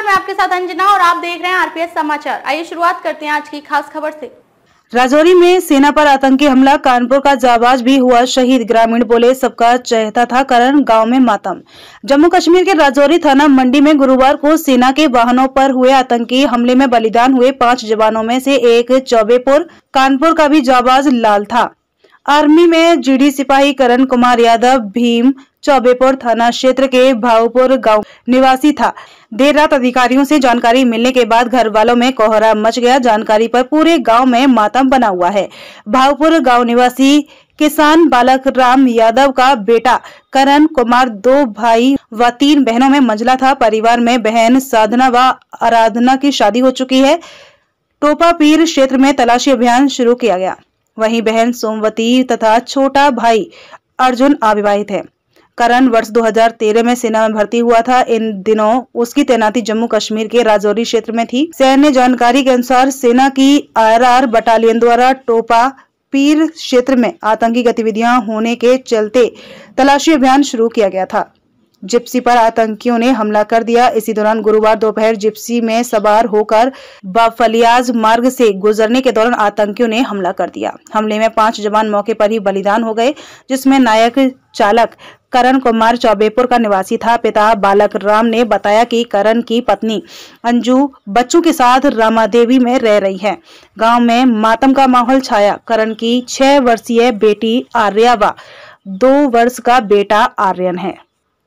मैं आपके साथ अंजना और आप देख रहे हैं आरपीएस समाचार। आइए शुरुआत करते हैं आज की खास खबर से। राजौरी में सेना पर आतंकी हमला, कानपुर का जाबाज भी हुआ शहीद। ग्रामीण बोले, सबका चहता था करण, गाँव में मातम। जम्मू कश्मीर के राजौरी थाना मंडी में गुरुवार को सेना के वाहनों पर हुए आतंकी हमले में बलिदान हुए पाँच जवानों में से एक चौबेपुर, कानपुर का भी जाबाज लाल था। आर्मी में जीडी सिपाही करण कुमार यादव भीम चौबेपुर थाना क्षेत्र के भावपुर गाँव निवासी था। देर रात अधिकारियों से जानकारी मिलने के बाद घर वालों में कोहरा मच गया। जानकारी पर पूरे गाँव में मातम बना हुआ है। भावपुर गाँव निवासी किसान बालक राम यादव का बेटा करण कुमार, दो भाई व तीन बहनों में मंझला था। परिवार में बहन साधना व आराधना की शादी हो चुकी है। टोपा पीर क्षेत्र में तलाशी अभियान शुरू किया गया। वहीं बहन सोमवती तथा छोटा भाई अर्जुन अविवाहित है। करण वर्ष 2013 में सेना में भर्ती हुआ था। इन दिनों उसकी तैनाती जम्मू कश्मीर के राजौरी क्षेत्र में थी। सैन्य जानकारी के अनुसार सेना की आरआर बटालियन द्वारा टोपा पीर क्षेत्र में आतंकी गतिविधियाँ होने के चलते तलाशी अभियान शुरू किया गया था। जिप्सी पर आतंकियों ने हमला कर दिया। इसी दौरान गुरुवार दोपहर जिप्सी में सवार होकर बाफलियाज मार्ग से गुजरने के दौरान आतंकियों ने हमला कर दिया। हमले में पाँच जवान मौके पर ही बलिदान हो गए, जिसमें नायक चालक करण कुमार चौबेपुर का निवासी था। पिता बालक राम ने बताया कि करण की पत्नी अंजू बच्चों के साथ रामा देवी में रह रही है। गाँव में मातम का माहौल छाया। करण की छह वर्षीय बेटी आर्या व दो वर्ष का बेटा आर्यन है।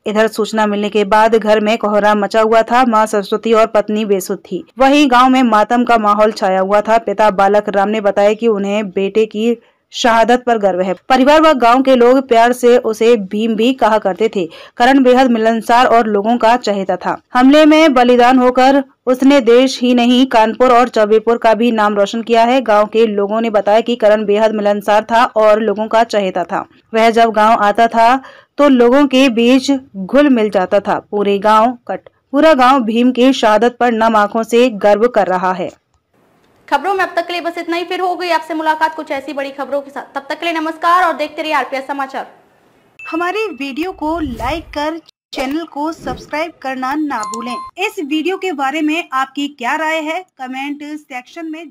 इधर सूचना मिलने के बाद घर में कोहरा मचा हुआ था। माँ सरस्वती और पत्नी बेसुध थी। वहीं गाँव में मातम का माहौल छाया हुआ था। पिता बालक राम ने बताया कि उन्हें बेटे की शहादत पर गर्व है। परिवार व गाँव के लोग प्यार से उसे भीम भी कहा करते थे। करण बेहद मिलनसार और लोगों का चहेता था। हमले में बलिदान होकर उसने देश ही नहीं, कानपुर और चौबेपुर का भी नाम रोशन किया है। गाँव के लोगों ने बताया कि करण बेहद मिलनसार था और लोगों का चहेता था। वह जब गाँव आता था तो लोगों के बीच घुल मिल जाता था। पूरे गाँव कट पूरा गाँव भीम की शहादत पर नम आँखों से गर्व कर रहा है। खबरों में अब तक के लिए बस इतना ही। फिर हो गई आपसे मुलाकात कुछ ऐसी बड़ी खबरों के साथ। तब तक के लिए नमस्कार और देखते रहिए आरपीएस समाचार। हमारे वीडियो को लाइक कर चैनल को सब्सक्राइब करना ना भूलें। इस वीडियो के बारे में आपकी क्या राय है? कमेंट सेक्शन में